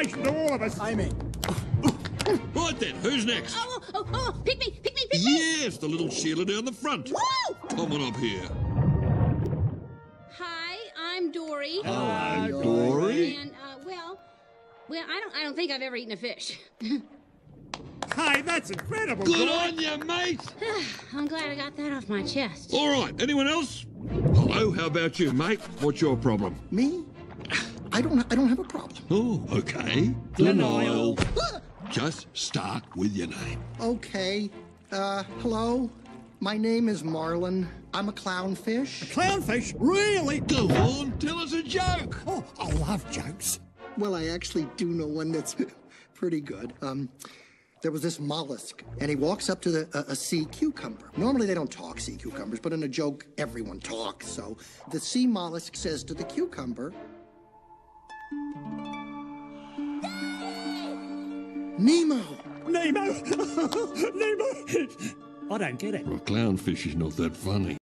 inspiration to all of us. Amy. Right then, who's next? Oh, oh, oh, pick me, pick me, pick me. Yes, the little Sheila down the front. Woo! Come on up here. Hi, I'm Dory. Hello, Dory. And uh, well, well, I don't, I don't think I've ever eaten a fish. Hey, that's incredible. Good Dory. on you, mate. I'm glad I got that off my chest. All right, anyone else? Hello, how about you, mate? What's your problem? Me? I don't. I don't have a problem. Oh, okay. Denial. Just start with your name. Okay. Uh, hello. My name is Marlin. I'm a clownfish. A Clownfish? Really? Go on, tell us a joke. Oh, I love jokes. Well, I actually do know one that's pretty good. Um, there was this mollusk, and he walks up to the, a, a sea cucumber. Normally, they don't talk sea cucumbers, but in a joke, everyone talks. So the sea mollusk says to the cucumber, Nemo. Nemo. Nemo. I don't get it. Well, clownfish is not that funny.